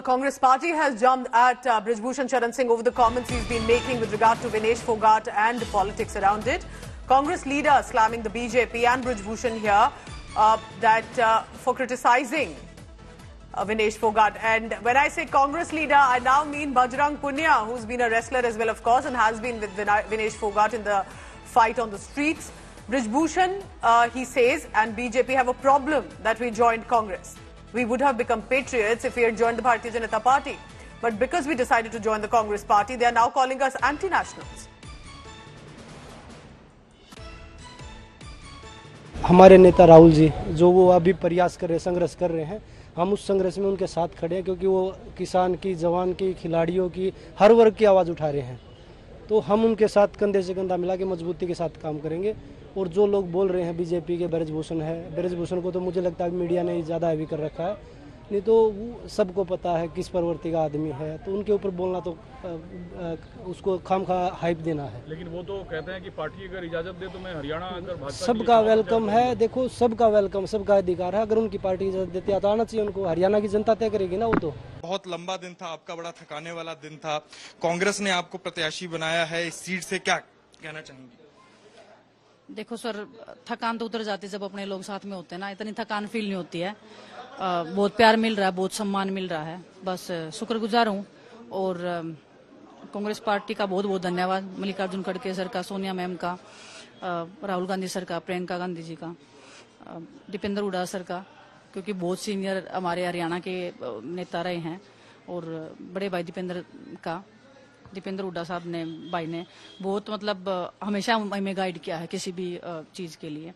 the Congress party has jumped at uh, Brijbhushan Charan Singh over the comments he's been making with regard to Vinesh Fogart and the politics around it. Congress leader slamming the BJP and Brijbhushan here uh, that uh, for criticizing uh, Vinesh Fogart. And when I say Congress leader, I now mean Bajrang Punya, who's been a wrestler as well, of course, and has been with Vinesh Fogart in the fight on the streets. Brijbhushan, uh, he says, and BJP have a problem that we joined Congress. We would have become patriots if we had joined the Bharatiya Janata Party. But because we decided to join the Congress party, they are now calling us anti-nationals. हमारे नेता राहुल जी जो वो अभी प्रयास कर रहे हैं संघर्ष कर रहे हैं हम उस संघर्ष में उनके साथ खड़े हैं क्योंकि वो किसान की जवान की खिलाड़ियों की हर वर्ग की आवाज़ उठा रहे हैं तो हम उनके साथ कंधे से कंधा मिला के मजबूती के साथ काम करेंगे और जो लोग बोल रहे हैं बीजेपी के ब्रजभूषण है ब्रजभूषण को तो मुझे लगता है मीडिया ने ज़्यादा हैवी कर रखा है। नहीं तो वो सबको पता है किस प्रवृत्ति का आदमी है तो उनके ऊपर बोलना तो उसको खाम खा हाइप देना है। लेकिन वो तो कहते हैं कि पार्टी अगर इजाज़त दे तो मैं हरियाणा अगर सबका वेलकम है। देखो सबका वेलकम सबका अधिकार है। अगर उनकी पार्टी इजाज़त देती है तो आना चाहिए उनको। हरियाणा की जनता तय करेगी ना वो तो। बहुत लंबा दिन था आपका बड़ा थकाने वाला दिन था। कांग्रेस ने आपको प्रत्याशी बनाया है इस सीट से क्या कहना चाहेंगे? देखो सर थकान तो उतर जाती है जब अपने लोग साथ में होते हैं ना। इतनी थकान फील नहीं होती है। अ, बहुत प्यार मिल रहा है बहुत सम्मान मिल रहा है। बस शुक्रगुजार हूँ। और कांग्रेस पार्टी का बहुत बहुत धन्यवाद। मल्लिकार्जुन खड़गे सर का सोनिया मैम का राहुल गांधी सर का प्रियंका गांधी जी का दीपेंद्र हुडा सर का क्योंकि बहुत सीनियर हमारे हरियाणा के नेता रहे हैं। और बड़े भाई दीपेंद्र का। दीपेंद्र हुड्डा साहब ने, भाई ने, बहुत मतलब हमेशा हमें गाइड किया है किसी भी चीज़ के लिए।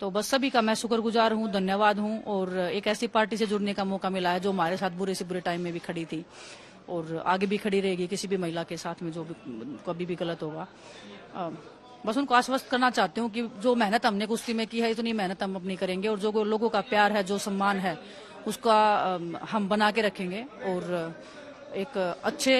तो बस सभी का मैं शुक्रगुजार हूँ, धन्यवाद हूँ, और एक ऐसी पार्टी से जुड़ने का मौका मिला है जो हमारे साथ बुरे से बुरे टाइम में भी खड़ी थी, और आगे भी खड़ी रहेगी किसी भी महिला के साथ में जो भी, कभी भी गलत होगा। बस उनको आश्वस्त करना चाहती हूँ कि जो मेहनत हमने कुश्ती में की है, इतनी मेहनत हम अपनी करेंगे, और जो लोगों का प्यार है, जो सम्मान है, उसका हम बना के रखेंगे, और एक अच्छे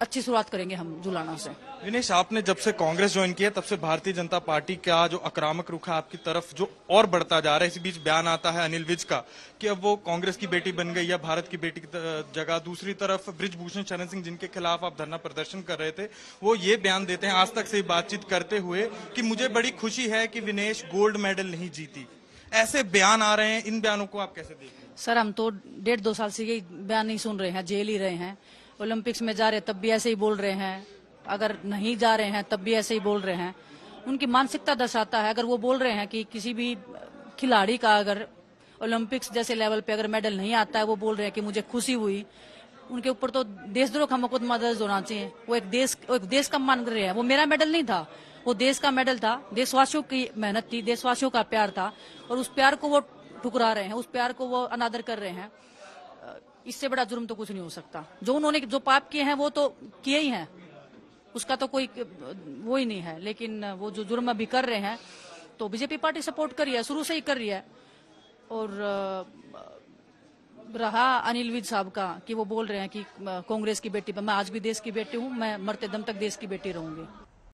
अच्छी शुरुआत करेंगे हम जुलाना से। दिनेश आपने जब से कांग्रेस ज्वाइन किया तब से भारतीय जनता पार्टी का जो आक्रामक रुख है आपकी तरफ़ जो और बढ़ता जा रहा है। इसी बीच बयान आता है अनिल विज का कि अब वो कांग्रेस की बेटी बन गई या भारत की बेटी की जगह। दूसरी तरफ़ ब्रिजभूषण शरण सिंह, जिनके खिलाफ आप धरना प्रदर्शन कर रहे थे, वो ये बयान देते हैं आज तक से बातचीत करते हुए कि मुझे बड़ी खुशी है कि विनेश गोल्ड मेडल नहीं जीती। ऐसे बयान आ रहे हैं, इन बयानों को आप कैसे देखते सर, हम तो डेढ़ दो साल से यही बयान नहीं सुन रहे हैं, जेल ही रहे हैं। ओलंपिक्स में जा रहे तब भी ऐसे ही बोल रहे हैं। अगर नहीं जा रहे हैं, तब भी ऐसे ही बोल रहे हैं। उनकी मानसिकता दर्शाता है, अगर वो बोल रहे हैं कि किसी भी खिलाड़ी का अगर ओलंपिक्स जैसे लेवल पे अगर मेडल नहीं आता है, वो बोल रहे हैं कि मुझे खुशी हुई। उनके ऊपर तो देशद्रोह का मुकदमा दर्ज होना चाहिए। वो एक देश, वो एक देश का मान रहे हैं। वो मेरा मेडल नहीं था। वो देश का मेडल था, देशवासियों की मेहनत थी, देशवासियों का प्यार था और उस प्यार को वो ठुकरा रहे हैं, उस प्यार को वो अनादर कर रहे हैं। इससे बड़ा जुर्म तो कुछ नहीं हो सकता। जो उन्होंने, जो पाप किए हैं वो तो किए ही हैं। उसका तो कोई, वो ही नहीं है। लेकिन वो जो जुर्म अभी कर रहे हैं तो बीजेपी पार्टी सपोर्ट कर रही है, शुरू से ही कर रही है। और रहा अनिल विज साहब का कि वो बोल रहे हैं कि कांग्रेस की बेटी, मैं आज भी देश की बेटी हूँ, मैं मरते दम तक देश की बेटी रहूँगी।